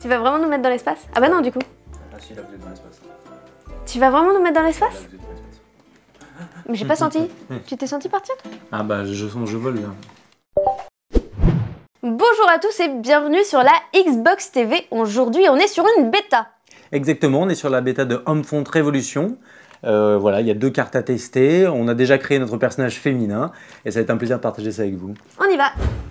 Tu vas vraiment nous mettre dans l'espace? Ah bah non du coup. Ah si, là vous êtes dans l'espace. Tu vas vraiment nous mettre dans l'espace? Mais j'ai pas senti. Tu t'es senti partir toi? Ah bah je sens je vole là. Bonjour à tous et bienvenue sur la Xbox TV. Aujourd'hui on est sur une bêta. Exactement, on est sur la bêta de Homefront Révolution. Euh, voilà, il y a deux cartes à tester. On a déjà créé notre personnage féminin et ça va être un plaisir de partager ça avec vous. On y va.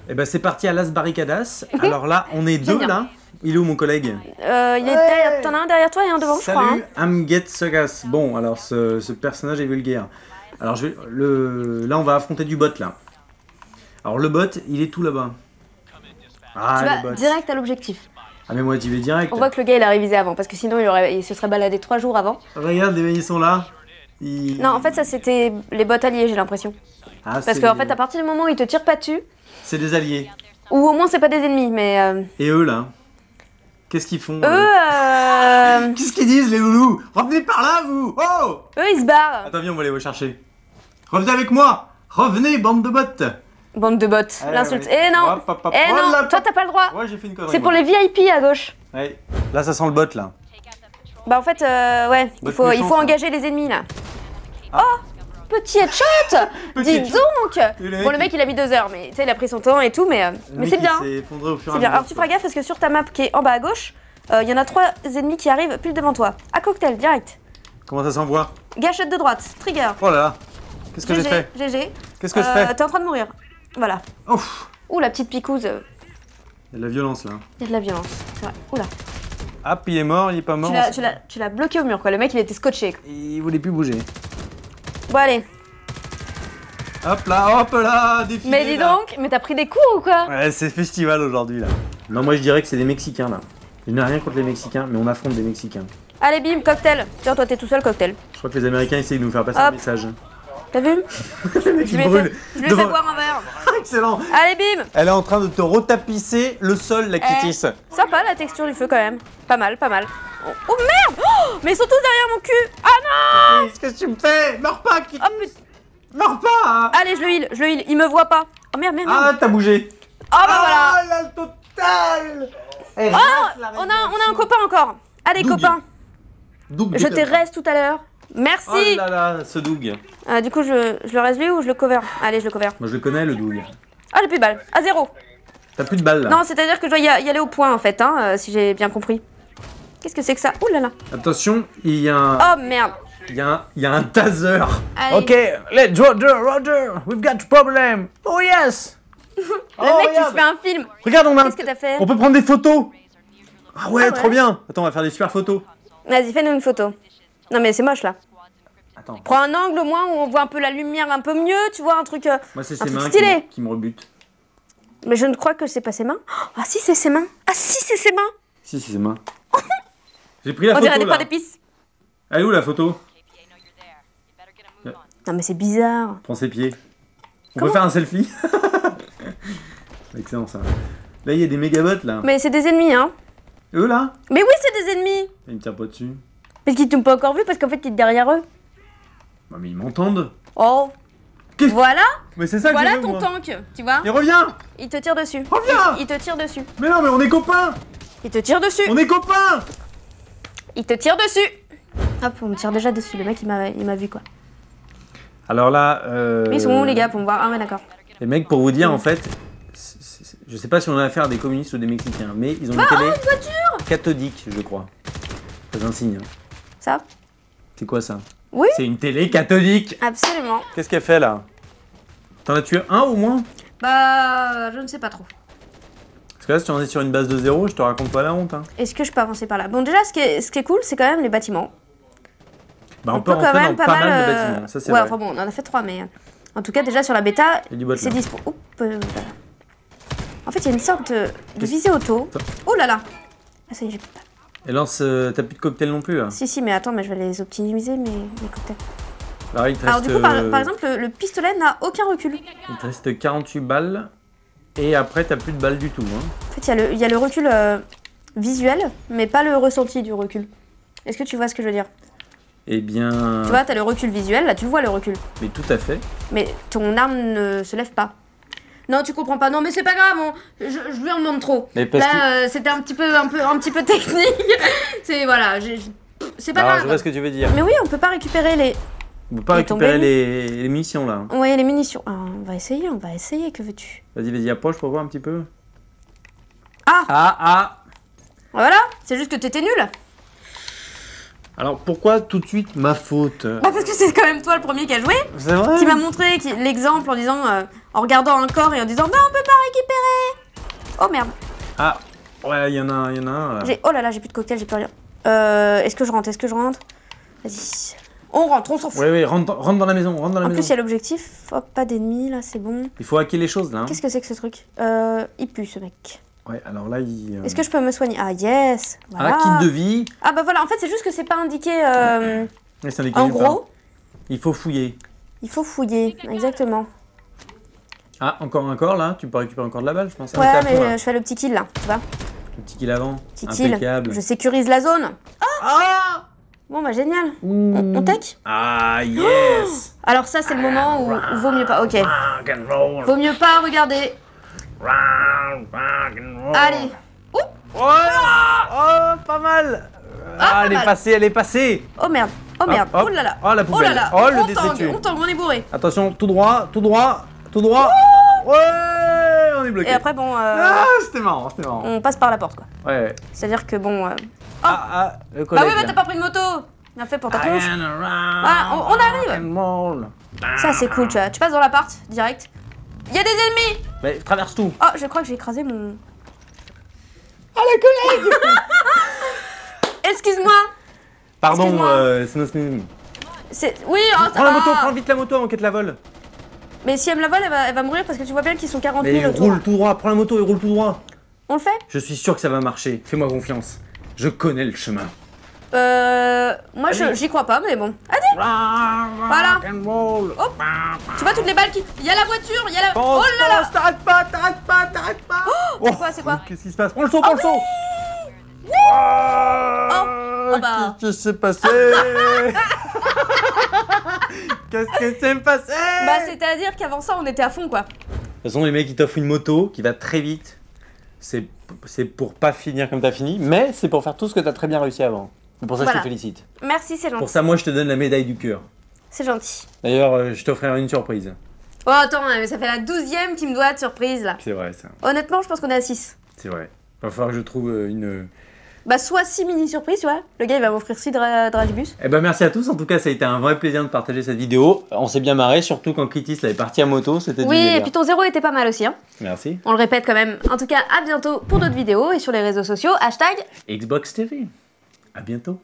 Et bah c'est parti à Las Barricadas. Alors là, on est deux bien. là. Il est où mon collègue Euh, il est derrière... T'en as un derrière toi et un devant je crois. Salut, hein. Amget Sogas. Bon, alors ce, ce personnage est vulgaire. Alors je vais, le, là, on va affronter du bot là. Alors le bot, il est tout là-bas. Ah, Tu le vas bot. direct à l'objectif. Ah mais moi, j'y vais direct. On voit que le gars il a révisé avant parce que sinon il, aurait... il se serait baladé trois jours avant. Regarde, les mecs, ils sont là. Ils- Non en fait ça c'était les bots alliés j'ai l'impression. Ah, Parce qu'en fait à partir du moment où ils te tirent pas dessus, c'est des alliés. ou au moins c'est pas des ennemis mais euh, Et eux là Qu'est-ce qu'ils font eux, euh, Qu'est-ce qu'ils disent les loulous? Revenez par là vous Oh eux ils se barrent. Attends, viens, on va aller vous chercher. Revenez avec moi Revenez, bande de bots Bande de bots. Allez, L'insulte. Eh non. Eh Oh non Toi t'as pas le droit Ouais, j'ai fait une connerie. C'est pour les VIP à gauche. Ouais. Là, ça sent le bot là. Bah en fait, euh, ouais, il faut, il faut engager les ennemis là. Ah. Oh Petit headshot Dis donc Bon, le mec il a mis deux heures, mais tu sais, il a pris son temps et tout, mais, euh, mais c'est bien. s'est effondré au fur et C'est à bien. mesure, Alors tu feras gaffe parce que sur ta map qui est en bas à gauche, euh, il y en a trois ennemis qui arrivent pile devant toi. À cocktail, direct. Comment ça s'envoie Gâchette de droite, trigger. Oh là là Qu'est-ce que j'ai fait GG. Qu'est-ce que je Euh, fais T'es en train de mourir. Voilà. Ouf Ouh, la petite picouse, euh, Il y a de la violence là. il y a de la violence. C'est vrai. Oula. Hop, il est mort, il est pas mort. Tu l'as- bloqué au mur quoi. Le mec il était scotché. Il voulait plus bouger. Bon, allez. Hop là, hop là, défilé Mais dis là. donc, mais t'as pris des coups ou quoi Ouais, c'est festival aujourd'hui là. Non, moi je dirais que c'est des Mexicains là. Je n'ai rien contre les Mexicains, mais on affronte des Mexicains. Allez, bim, cocktail. Tiens, toi t'es tout seul, cocktail. Je crois que les Américains essayent de nous faire passer un Hop. message. T'as vu Le mec, Je il lui ai brûle. fait, je lui ai Devant- fait boire un verre. Excellent. Allez, bim Elle est en train de te retapisser le sol, la Kitty. Sympa la texture du feu quand même. Pas mal, pas mal. Oh, oh, merde Oh, Mais ils sont tous derrière mon cul Ah non Qu'est-ce que tu me fais Meurs pas. Oh, putain. Meurs pas hein. Allez, je le heal, je le heal. Il me voit pas. Oh merde, merde, merde. Ah, t'as bougé. Oh bah voilà Ah, là, le total Eh, Ah, la on a, on a un copain encore. Allez, Doug. copain. Doug Je t'ai reste tout à l'heure. Merci Oh là là, ce Doug. Euh, Du coup, je, je le reste lui ou je le cover? Allez, je le cover. Moi je le connais, le Doug. Ah, j'ai plus de balles. À zéro. T'as plus de balles là. Non, c'est-à-dire que je dois y, y aller au point en fait, hein, euh, si j'ai bien compris. Qu'est-ce que c'est que ça Ouh là là. Attention, il y a un, Oh merde. il y a un, il y a un taser. Allez. Ok, let's Roger, Roger, we've got problem. Oh yes. Le Oh, mec, il regarde. se fait un film. Regarde, on a. Qu'est-ce que t'as fait On peut prendre des photos. Ah ouais, Ah ouais. trop bien. Attends, on va faire des super photos. Vas-y, fais-nous une photo. Non mais c'est moche là. Attends. Prends un angle au moins où on voit un peu la lumière un peu mieux, tu vois, un truc... euh, Moi c'est ses mains qui, stylé. me- qui me rebutent. Mais je ne crois que c'est pas ses mains. Ah si, c'est ses mains. Ah si, c'est ses mains. Si, si, ses mains. J'ai pris la On photo dirait des pains d'épices. Elle est où la photo Non mais c'est bizarre. Prends ses pieds. On Comment peut faire un selfie Excellent ça. Là, il y a des mégabots là. Mais c'est des ennemis, hein. Eux là Mais oui, c'est des ennemis. Ils me tirent pas dessus. Parce qu'ils t'ont pas encore vu, parce qu'en fait, t'es derrière eux. Bah, mais ils m'entendent. Oh. Qu'est-ce- Voilà, Mais c'est ça que voilà je veux, ton moi. tank, tu vois. Et reviens Il te tire dessus. Reviens Il te tire dessus. Mais non, mais on est copains Il te tire dessus. On est copains Il te tire dessus. Hop, on me tire déjà dessus. Le mec, il m'a il m'a vu quoi. Alors là, euh... Mais ils sont où les gars pour me voir? Ah ouais, d'accord. Les mecs, pour vous dire, en fait, je sais pas si on a affaire à des communistes ou des Mexicains, mais ils ont Bah, une télé oh, cathodique, je crois. C'est un signe. hein. Ça? C'est quoi ça? Oui. C'est une télé cathodique Absolument. Qu'est-ce qu'elle fait là? T'en as tué un au moins? Bah, je ne sais pas trop. Que là, si tu en es sur une base de zéro, je te raconte pas la honte. Hein. Est-ce que je peux avancer par là? Bon, déjà, ce qui est, ce qui est cool, c'est quand même les bâtiments. Bah, on, peut rentrer dans pas, mal, de euh, bâtiments, ça c'est ouais, vrai. enfin bon, on en a fait trois, mais euh, en tout cas, déjà sur la bêta, c'est dispo. Oups, euh. En fait, il y a une sorte de, visée auto. Oh là là Ah, ça y est, j'ai plus de balles. Et lance, euh, t'as plus de cocktail non plus là Si, si, mais attends, mais je vais les optimiser, mes, mes cocktails. Alors, il te Alors, reste, du coup, par, par exemple, le, le pistolet n'a aucun recul. il te reste 48 balles. Et après, t'as plus de balles du tout. Hein. En fait, il y, a le- il y a le recul euh, visuel, mais pas le ressenti du recul. Est-ce que tu vois ce que je veux dire? Eh bien. Tu vois, t'as le recul visuel, là, tu vois le recul. Mais tout à fait. Mais ton arme ne se lève pas. Non, tu comprends pas. Non, mais c'est pas grave. on- Je, je lui en demande trop. Mais parce Là, euh, c'était un petit peu, un peu, un petit peu technique. c'est voilà. C'est pas Alors, je grave. vois ce que tu veux dire. Mais oui, on peut pas récupérer les. On peut pas récupérer les, les munitions là. Ouais, les munitions. Ah, on va essayer. On va essayer. Que veux-tu? Vas-y, vas-y, approche pour voir un petit peu. Ah Ah, ah Voilà. C'est juste que t'étais nul. Alors pourquoi tout de suite ma faute? Bah parce que c'est quand même toi le premier qui a joué, C'est vrai? qui m'a montré l'exemple en disant, euh, en regardant un corps et en disant, bah on peut pas récupérer. Oh merde. Ah, ouais, il y en a un, il y en a un là. Oh là là, j'ai plus de cocktail, j'ai plus rien. Euh, est-ce que je rentre? Est-ce que je rentre? Vas-y. On rentre, on s'en fout. Ouais, ouais, rentre, dans- rentre dans la maison, rentre dans la en plus, il maison. y a l'objectif. Hop, pas d'ennemis là, c'est bon. Il faut hacker les choses là. hein. Qu'est-ce que c'est que ce truc? Euh, Il pue ce mec. Ouais, alors là, il. euh, Est-ce que je peux me soigner? Ah yes voilà. Ah, kit de vie. Ah bah voilà, en fait, c'est juste que c'est pas indiqué. euh, Ouais, indiqué en gros, Il faut fouiller. il faut fouiller. Exactement. Ah, encore un corps là? Tu peux récupérer encore de la balle, je pense. Ah, Ouais, à mais fond, euh, je fais le petit kill là, tu vois. Le petit kill avant. Petit kill. Je sécurise la zone. Ah Bon bah génial. On, on tech Ah, yes Alors ça, c'est le moment où, où vaut mieux pas. Ok. Rock and roll. Vaut mieux pas regarder. Allez. Ouh Oh, oh, pas mal Ah, pas elle est passée, elle est passée Oh merde. Oh merde. Hop, hop. Oh là là. Oh, la Oh poubelle. là là. Oh, le on détritus. on tangue, on est bourré. Attention, tout droit, tout droit, tout droit Ouais On est bloqué. Et après, bon, euh, Ah, c'était marrant, c'était marrant. on passe par la porte quoi. Ouais, ouais. C'est-à-dire que bon. euh, Ah, ah, le Bah collègue. oui, bah là. t'as pas pris de moto. Bien fait pour ta tronche. Voilà, Voilà, on- on arrive. Ça, c'est cool, tu vois. Tu passes dans l'appart direct. Il y a des ennemis. Mais traverse tout. Oh, je crois que j'ai écrasé mon. Ah, la collègue Excuse-moi. Pardon, Excuse-moi. euh, c'est notre. C'est. Oui, oh, ça Prends la moto, prends vite la moto avant qu'elle te la vole. Mais si elle me la vole, elle va, elle va mourir parce que tu vois bien qu'ils sont 40 Mais 000 autour. roule tout droit, prends la moto et roule tout droit. On le fait Je suis sûr que ça va marcher. Fais-moi confiance. Je connais le chemin. Euh. Moi, j'y crois pas, mais bon. Allez, Voilà. Hop. tu vois toutes les balles qui. Il y a la voiture, il y a la. Oh là là t'arrêtes pas, t'arrêtes pas, t'arrêtes pas. Oh, c'est quoi, c'est quoi Qu'est-ce qui se passe? Prends le saut, prends le saut. Oh, oh bah. Qu'est-ce qui s'est passé? Qu'est-ce qui s'est passé? Bah, c'est-à-dire qu'avant ça, on était à fond, quoi. De toute façon, les mecs, ils t'offrent une moto qui va très vite. C'est pour pas finir comme t'as fini, mais c'est pour faire tout ce que t'as très bien réussi avant. C'est pour ça que Voilà. je te félicite. Merci, c'est Pour gentil. ça, moi, je te donne la médaille du cœur. C'est gentil. D'ailleurs, euh, je t'offrirai une surprise. Oh, attends, mais ça fait la douzième qui me doit de surprise, là. C'est vrai, ça. Honnêtement, je pense qu'on est à 6. C'est vrai. Va falloir que je trouve euh, une. Bah, soit 6 mini-surprises, tu vois. Le gars, il va m'offrir 6 dra dragibus. Eh ben merci à tous. En tout cas, ça a été un vrai plaisir de partager cette vidéo. On s'est bien marré, surtout quand Kritis l'avait parti à moto. C'était Oui, et puis ton zéro était pas mal aussi, hein. Merci. On le répète quand même. En tout cas, à bientôt pour d'autres vidéos et sur les réseaux sociaux. Hashtag Xbox TV. À bientôt.